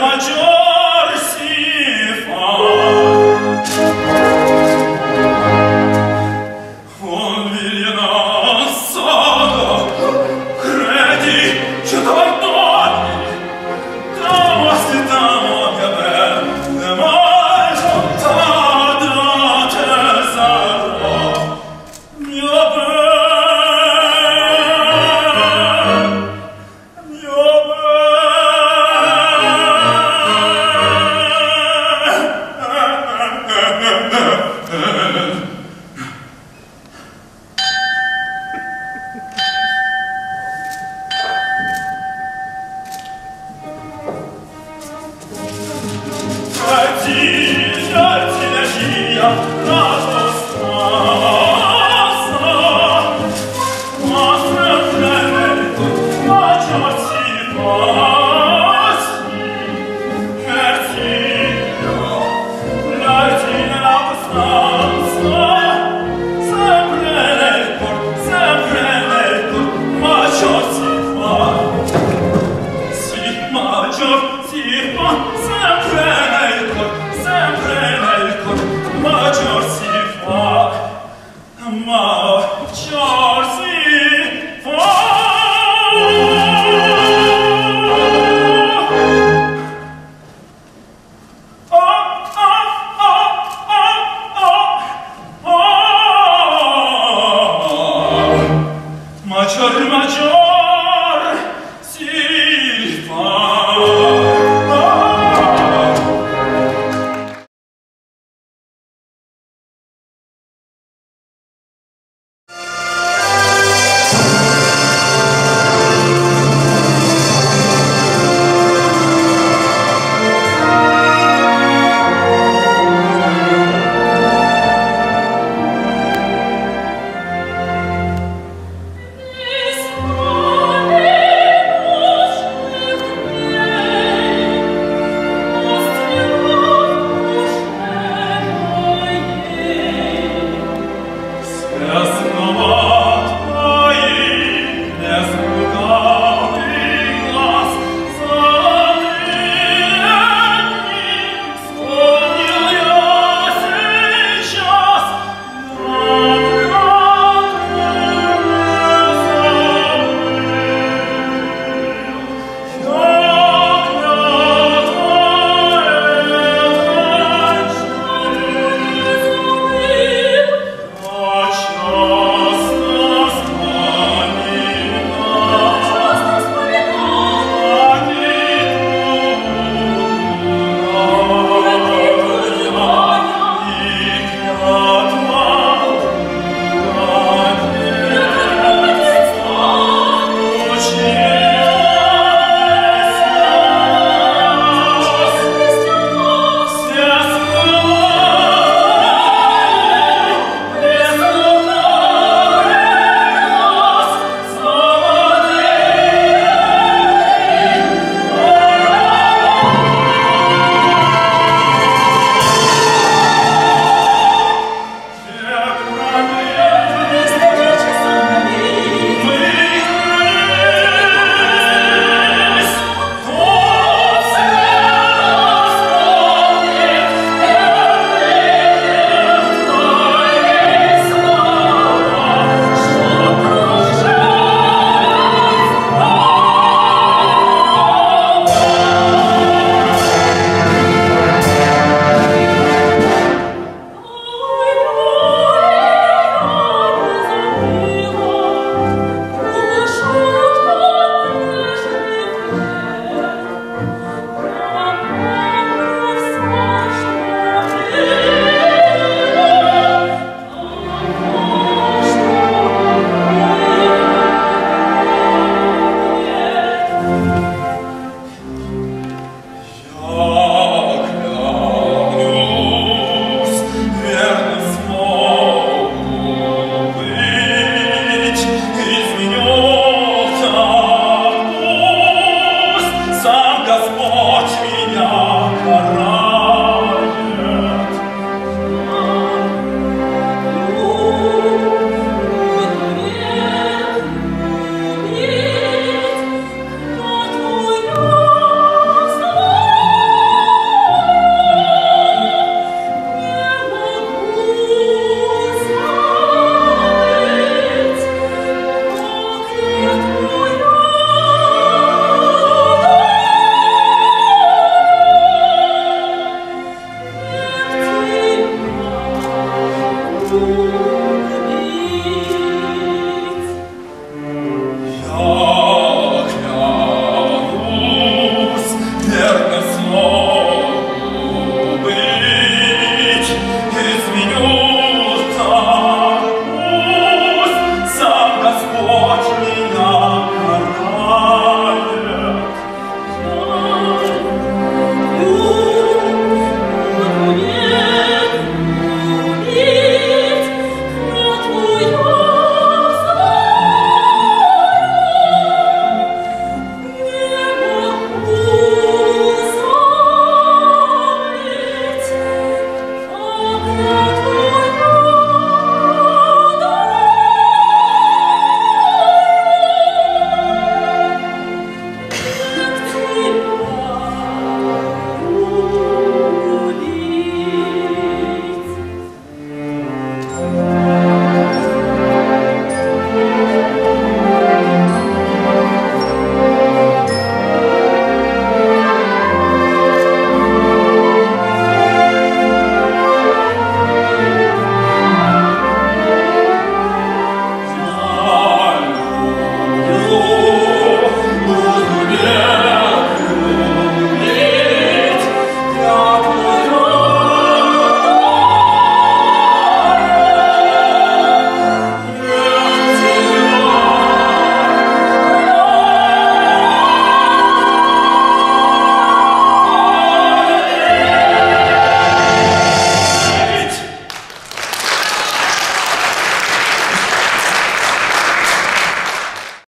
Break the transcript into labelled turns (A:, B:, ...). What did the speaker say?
A: my joy.
B: You.